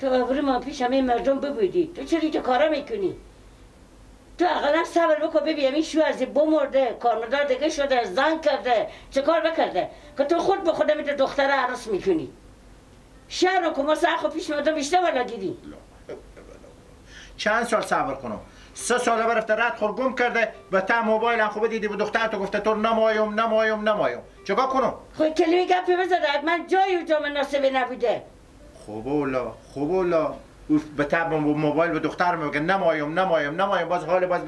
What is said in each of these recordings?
تو ابرو ما پیش همه مردم ببودی. تو چرا تو کارا می‌کنی؟ تو اقلا صبر بکن ببین این شوهرزی بمرده کارمدار دیگه شده زن کرده. چه کار بکرده؟ که تو خود به خودم میده دختر عروس می‌کنی. شهر رو که ما سرخو پیش مردم بیشتر والا دیدی چند سال صبر کنم؟ سه ساله برفته رد خور گم کرده و تا موبایل هم خوبه دیدی به دختر تو گفته تو نمایم نمایم نمایم. چگاه کنم؟ خود کلمه گپی بزده من جای اونجا مناسبه نبوده. خوب اولا خوب اولا او به تب موبایل به دختر میگه نمایم نمایم نمایم باز حال باز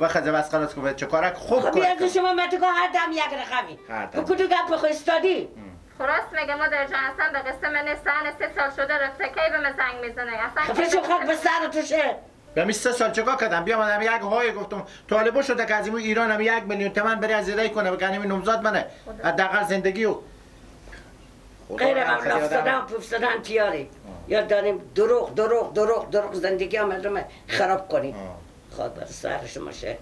و خزه بس خلاص که چه کارک خوب خب کار از شما متکا هر دم یک رقمی. تو کدو گپ بخواه استادی؟ خلاص میگه مادر جان اصلا به قصه من سن سه سال شده رفته کی به من زنگ می‌زنه؟ اصلا خفه به خاک قصه به سر توشه به می سه سال چگاه کردم؟ بیا من یک های گفتم. طالبو شده که از این ایران هم یک میلیون تومن بری از زیرای کنه بگن این نمزاد منه. حداقل زندگی و غیر آدم- رفتدن پوفستدن تیاری. یاد داریم دروغ دروغ دروغ دروغ زندگی هم مردم خراب کنیم. خواهد بر سر شما شه.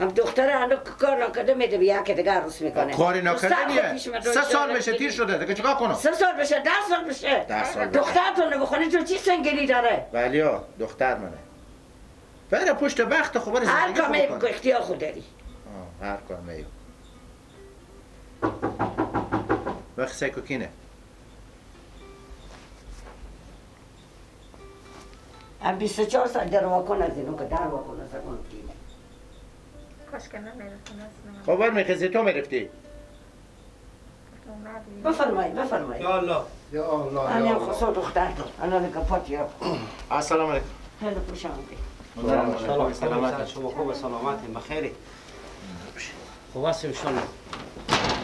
هم دختر هنو کار نکرده میده به یکی دیگه عروس می‌کنه. کاری نکرده نیه. سه سال بشه تیر. شده دیگه چیکار کنم؟ سه سال بشه ده سال بشه. ده سال بشه. دخترتون رو بخونی تو چی سنگینی داره؟ ولی دختر منه. بره پشت بخت خوب هر کار میبکن. اختیار خود داری. هر کار میگو وقت سیکو کینه هم 24 سال در واکن از اینو که در واکن از اون دیگه. کاش که خب بر میخزی تو می‌رفتی؟ بفرمایید بفرمایید یا الله. یا الله یا الله. خسو دختر انا لکه پاتی ها السلام علیکم. خیلی خوش آمدی. سلام. سلام. سلامت شما خوب سلامتی بخیری. خوب هستیم انشالله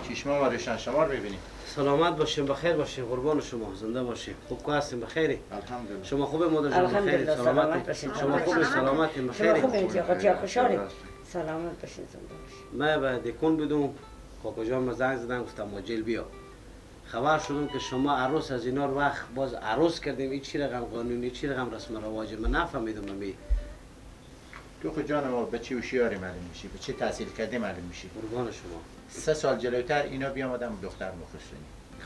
چشما ما روشن شما رو ببینیم. سلامت باشیم بخیر باشیم قربان شما. زنده باشیم خوب که هستیم بخیری الحمدلله. شما خوبه مادر جان. بخیری سلامت باشین. شما خوبه سلامتی. شما بخیری خوب اینجا خاطی خوشحالی سلامت باشین. زنده باشین. من به دکون بودم کاکا جان ما زنگ زدن. گفتم ماجل بیا. خبر شدم که شما عروس از اینا رو وقت باز عروس کردیم. این چی رقم قانونی چی رقم رسم رواج. من نفهمیدم. من تو خود جان ما به چی هوشیاری معلوم میشی؟ به چی تحصیل کرده معلوم میشی؟ قربان شما. سه سال جلوتر اینا بیامدم دختر مخصوصی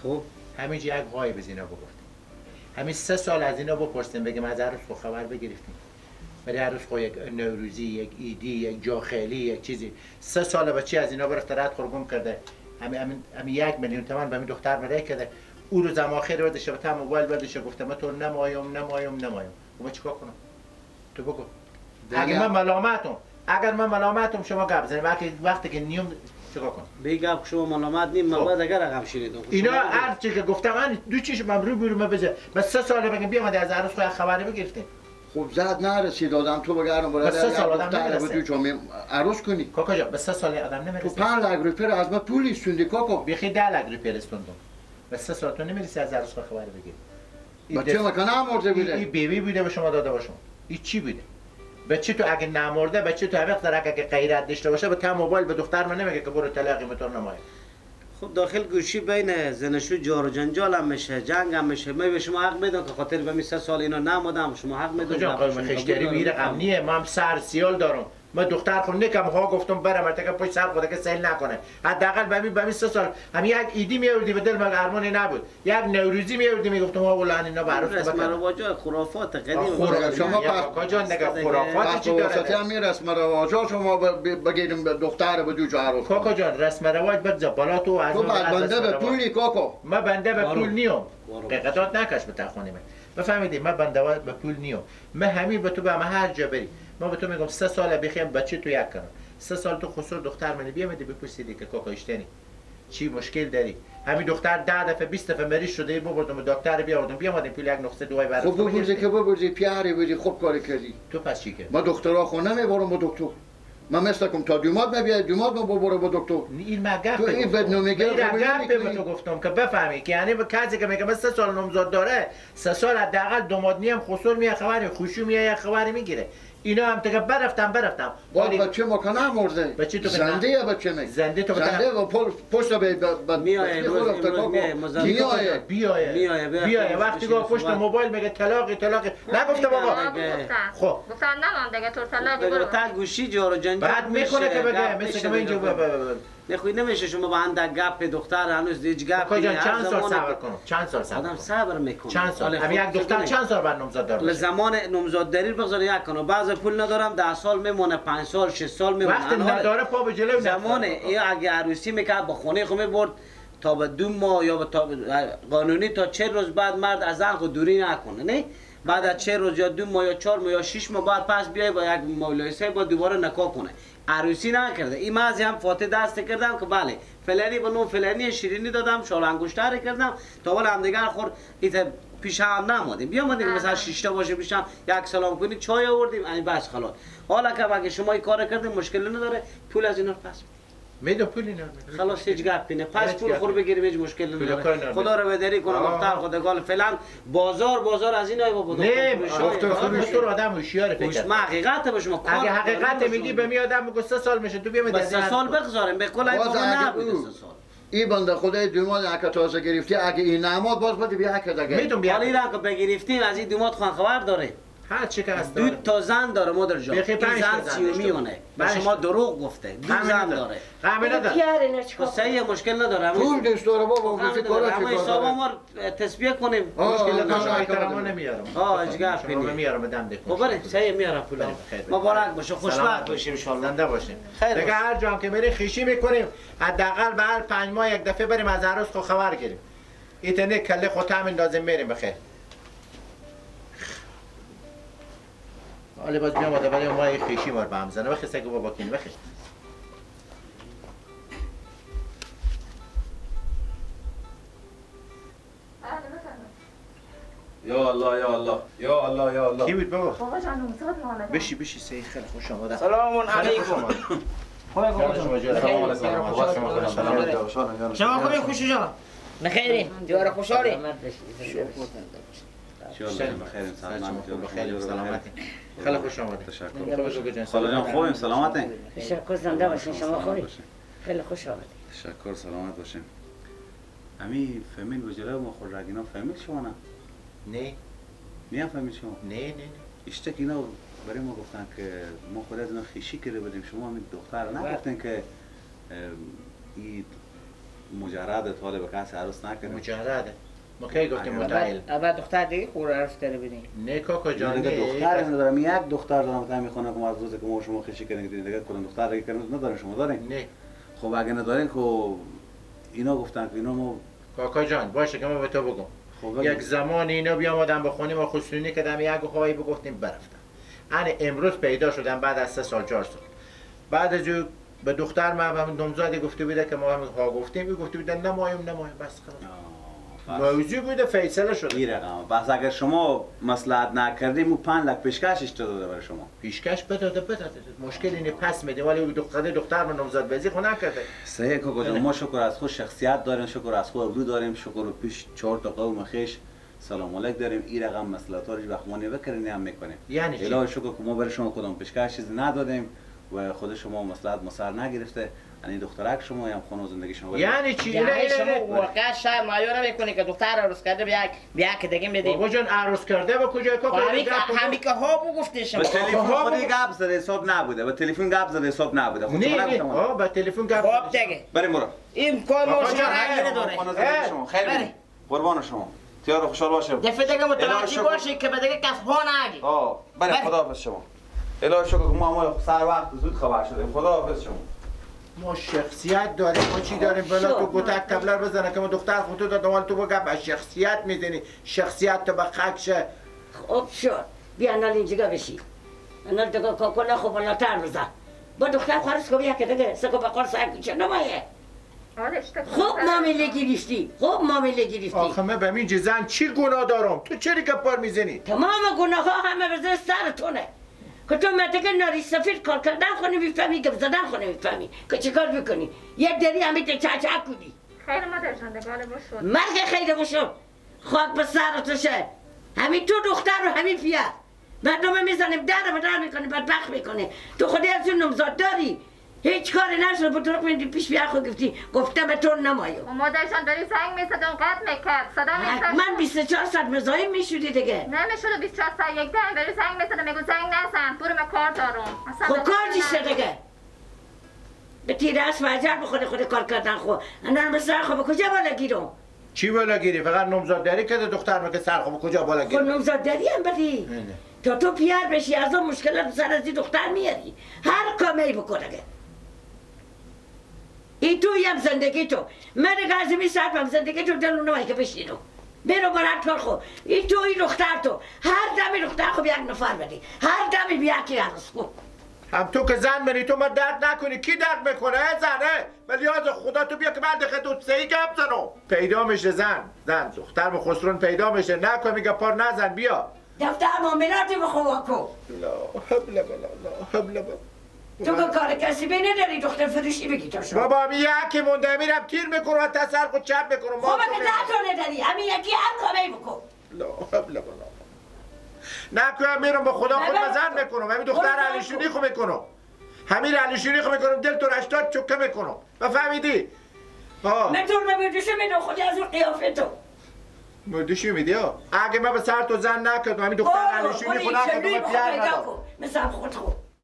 خوب همینجا یک غایب از اینا بگفتیم همین سه سال از اینا بپرسیم بگیم از عروس خو خبر بگرفتیم. برای عروس خو یک نوروزی یک ایدی یک جاخیلی یک چیزی. سه سال بچه از اینا برفته رد خورگم کرده. همین همین همین یک میلیون تومن به همین دختر مره کرده. او روز هم آخر بردشه و تا موبایل بردشه گفته من تو نمایم نمایم نمایم. و من چیکار کنم؟ تو بگو. اگر من ملامتم اگر من ملامتم شما گپ بزنید. وقتی وقتی که نیوم چیکار کنم؟ بیگم شما ملامت نیم. من خب. بعد اگر رقم شنیدم. اینا شما هر چی که گفتم من دو چیش من رو بیرون بزه بس سه ساله بگم بیا من از عروس خود خبری بگرفتیم خوب زد نرسید. آدم تو بگرم بس سه برای سال آدم نمی‌رسه. جو عروس کنی. کاکا جان بس سه ساله آدم تو نمی‌رسه پنج لک روپیه رو از من پول ایستوندی کاکا. بیخی ده لگ رو پیرستوندم بس سه سال تو نمی‌رسی از عروس خود خبری بگیری. این بچه مکنه مرده بوده؟ این بیوی بوده به شما داده باشم این چی بوده؟ بچه تو اگه نمرده بچه تو هفت درک اگه غیرت داشته باشه به تا موبایل به دختر من نمیگه که برو طلاقی متور نمای خب داخل گوشی بین زنشو جار و جنجال هم میشه جنگ هم میشه. من به شما حق میدم که خاطر به می سه سال اینا نمادم شما حق میدم. کجا؟ که قوم خشتری میره غم نیه ما هم سر سیال دارم. ما دختر خود نکم ها گفتم برم مرتکه پشت سر خود که سیل نکنه. حداقل به همین به همین سه سال. هم یک ایدی میوردی به دل من ارمانی نبود. یک نوروزی میوردی می‌گفتم ها والله اینا به عروس رسم بکنم رواج خرافات قدیم. خرافات. شما شما پس- جان نگه. خرافات چی داره؟ هم می‌رسم رواجا شما بگیریم به دختر به جو عروس کنی. کاکا جان رسم رواج بگذار بالا تو از تو بنده رسم به. پولی کاکا. ما بنده به. پول نیوم. قطعات نکش به تخونی من. بفهمیدی من بنده به پول نیوم من همین به تو به هر جا بری. ما به تو میگم سه سال بخیم بچه تو یک کنم سه سال تو خسرو دختر منی بیا میدی بپرسیدی که کاکا اشتنی چی مشکل داری؟ همین دختر ده دفعه 20 دفعه مریض شده ببردم دکتر بیاوردم. بیامدیم پول یک نقطه دوای برات خب ببرزی که ببرزی پیاری بودی خوب کاری کردی. تو پس چی کردی؟ ما دکترها خونه می‌برم با دکتر. من مثل کم تا دومات میبیاید دومات ما ببره با دکتر. این ما گپ تو این. بدنامیگی رو این گپ به؟ تو گفتم که بفهمی که یعنی به کسی که میگه سه سال نمزاد داره سه سال حداقل دومادنی هم خسور میه خبری خوشو میه خبری می‌گیره. اینا هم دیگه برفتم برفتم با ولی بچه مکنه مرده بچه تو زنده نه- یا بچه می زنده تو زنده و پل- پشت به میای امروز- امروز میای مزاحم. میای بیایه میایه، بیا. بیایه خودش وقتی گفت پشت. موبایل میگه طلاقی طلاقی نگفته بابا. خب. گفتن نمان دیگه تو دیگه برو. تا گوشی جار و جنجال بعد می‌کنه که بگه مثل که من اینجا نخوی نمیشه شما با اندک گپ دختر هنوز هیچ گپ جان هر چند سال صبر کنم؟ چند سال صبر آدم صبر می‌کنه. چند سال؟ همین خب یک دختر چند سال بر نامزد دار؟ باشه زمان نمزاد دارید بگذار یک کنه بعض پول ندارم ده سال میمونه پنج سال شش سال میمونه. وقتی نداره پا به جلو زمان اگه عروسی می‌کرد با خونه خود می‌برد تا به دو ماه یا به تا قانونی تا چه روز بعد مرد از زن خود دوری نکنه نه؟ بعد از چه روز یا دو ماه یا چهار ماه یا شش ماه بعد پس بیای با یک مولای صاحب با دوباره نکاح کنه. عروسی نکرده. این من از هم فاتح دست کردم که بله فلانی به نوم فلانی شیرینی دادم شال انگشتر کردم تا ولی هم دیگر خور ایت پیش هم نمادیم. بیامدیم که مثلا شیشتا باشه پیش هم یک سلام کنی چای آوردیم این بس خلاص. حالا که اگه شما این کار کردیم مشکل نداره. پول از اینا پس میدو پولی نه خلاص هیچ گپی نه. پس پول. خور بگیریم هیچ مشکل نداره. خدا رو بدری کنه خدا گال فعلا بازار بازار از این های با نه دکتر فروش تو آدم هوشیار فکر ما حقیقت به شما کار اگه حقیقت میدی. به می آدم بگو سه سال میشه تو بیا بس سه سال بگذاریم. به کل این باز بابا اگه نبوده سه سال. این بنده خدای دوماد اگه تازه گرفتی اگه این نماد باز باید بیا که دیگه میدون حالا بیا که بگرفتیم از این دومات خان خبر داره. هر چی که هست دو. تا زن داره مادر جان. بخی پنج زن اونه به پنج شما. دروغ گفته. دو زن. داره. غمی نداره. پیار خب مشکل نداره. پول دوست داره بابا موزیک نداره. کارا چی حسابا داره. ما تسبیح کنیم. مشکل نداره. آه، احترام آه، نمیارم. آه، هیچ گپی شما نی. میارم دم دکون خب بریم. صحیح میارم پولا. مبارک باشه. خوشبخت باشیم. ان زنده باشیم. خیر دیگه. هر جام که بریم خیشی می‌کنیم. حداقل به هر پنج ماه یک دفعه بریم از عروس خو خبر گیریم. ایتنه کله خود هم اندازه میریم بخیر. حالا باز بیام آده برای ما یه خیشی مار به هم زنه بخیر سگو بابا کنی بخیر. یا الله یا الله. یا الله یا کی الله بود بابا؟ بابا جان بشی بشی. سی خیلی خوش آمده. سلام علیکم. جان؟ شما جان. سلام علیکم. سلام علیکم. سلام علیکم. شما خوبی؟ خوشی جان بخیری دیوار خوشحالی. بخیر. سلامتی. خیلی خوش آمده تشکر. زوج جان. خاله جان خوبیم. سلامتین تشکر زنده باشین. شما خوبی؟ خیلی خوش آمدید. تشکر. سلامت باشین. امی فامیل به جلو ما خود رگینا فامیل شما نه؟ نه. نه فامیل شما؟ نه نه نه. اشتک اینا برای ما گفتن که ما خود از اینا خیشی کرده بودیم. شما همین دختر نگفتین که ام، این مجرد حال به کسی عروس نکنیم مجرده ما کی گفتیم اگر- متعیل. اول دختر دیگه خور عرف داره بینی. نه کاکا جان دیگه نه دختر ندارم. یک دختر دارم تا می‌خوانم که ما از روزی که ما شما خیشی کردین دیگه دیگه کدوم دختر دیگه کردن ندارین شما دارین. نه. خب اگه ندارین خب اینا گفتن که اینا ما کاکا جان باشه که ما به تو بگم. خب یک زمان اینا بیامدن به خونه ما خصوصی کردم یک خواهی بگفتیم برفتم. انا امروز پیدا شدم بعد از سه سال چهار سال. بعد از او به دختر ما هم نمزادی گفته بوده که ما هم ها گفتیم. او گفته بوده نمایم نمایم. بس خلاص. موضوع بوده فیصله شده. این رقم بس اگر شما مصلحت نکردیم او پنج لک پیشکشش داده برای شما؟ پیشکش بداده بداده. مشکل اینه پس میده. ولی او دختر دختر ما نمزاد بزی خو نکرده. صحیح کوکو جان ما شکر از خود شخصیت داریم شکر از خود ابرو داریم شکر و پیش چهار تا قوم خیش. سلام علیک داریم. این رقم مسئلات ها رو وقت ما نبکرین هم می‌کنیم. یعنی چی؟ شکر که ما برای شما کدام پیشکش چیزی ندادیم و خود شما مصلحت مسر نگرفته. یعنی دخترک شما هم خانه و زندگی شما؟ یعنی چی؟ یعنی شما واقعا شاید مایور می‌کنی که دختر عروس کرده بیا بیا که دیگه بدیم بابا جان عروس کرده با کجای خب کاکا همی که همی که ها بو گفته شما. به تلفن بابا. گپ زده حساب نبوده. به تلفن گپ زده حساب نبوده. خود شما آه با تلفن گپ خب دیگه. بریم برو. این کار ما شما نداره شما. قربان شما. تیار خوشحال باشه دفعه دیگه متوجه. باشی که به دیگه کس ها نگی. آه بریم بله. خداحافظ شما. الهی شکر که ما ما سر وقت زود خبر شدیم. خداحافظ شما. ما شخصیت داریم ما چی داریم؟ بلا تو گوتک تبلر بزنه که ما دختر خودتو دادم تو بگم به شخصیت می‌زنی. شخصیت تو به خکشه خب شد بیا نال اینجا بشی. نال دیگه کاکو نخو بالاتر بزن. با دختر خارج کو بیا که دیگه سکو به قرص یک چه نمایه. آره خوب معامله گرفتی خوب معامله گرفتی آخه من به این زن چی گناه دارم؟ تو چری کپار می‌زنی؟ تمام گناه ها همه زیر سرتونه که تو مدگه ناری سفید کار کردن خونه می‌فهمی که زدن خونه می‌فهمی. که چه کار بکنی یه دری همین چه چه کودی. خیر مادر جان دگاله باشد مرگ خیلی بشو. خاک به سرتشه همین تو دختر و همین پیه مردم می‌زنیم در به در می‌کنه بدبخت می‌کنه. تو خودی از اون نمزاد داری. هیچ کاری نشد به طرق میدی پیش بیا خود گفتی گفته به تو نمایو و مادر جان داری زنگ می‌زد اونقدر می‌کرد صدا می‌زد من 24 ساعت مزاحم میشودی دیگه. نمی‌شده 24 ساعت یک دن بری زنگ می‌زنه میگو زنگ نزن برو من کار دارم. خب کار نگو. دیگه؟ به تیر است وجر بخوره خود کار کردن خو انا مثلا خب کجا بالا گیرم؟ چی بالا گیری؟ فقط نمزادداری کرده دختر مگه سرخوب کجا بالا خب گیری؟ نمزادداری هم بدی. اینه. تا تو پیار بشی از اون مشکلات سر از دختر میاری. هر کاری بکنه این توی هم زندگی تو من گازمی ساعت هم زندگی تو دل اونو که بشینو برو برات کار خو. این تو این دختر تو هر دمی دختر خو یک نفر بدی. هر دمی بیا کی عروس کن هم تو که زن منی تو ما درد نکنی. کی درد می‌کنه؟ زنه ولی از خدا تو بیا که من دخه تو سهی گپ زنو پیدا میشه زن. زن دختر خسرون پیدا میشه. نکن میگه پار نزن بیا. دفتر معاملاتی بخوا کن لا حبل بلا لا حبل بلا تو که کار کسی بی نداری دختر فروشی بگی تو شو بابا می یکی مونده میرم تیر می‌کنم و تسر خود چپ می‌کنم. خب اگه ده تا نداری همین یکی هر کاری بکن. لا حبل بلا نکنم میرم با خدا خود ببر. مزن می‌کنم. همین دختر علیشونی. خو می‌کنم. همین علیشونی خو می‌کنم دل تو رشتاد چکه می‌کنم. و فهمیدی من تو رو بردشو میدون خودی از اون قیافه تو. مردشی میدی؟ ها اگه من به سر تو زن نکردم همین دختر علیشونی خودی نکردم و پیار ندارم. مثل خود خود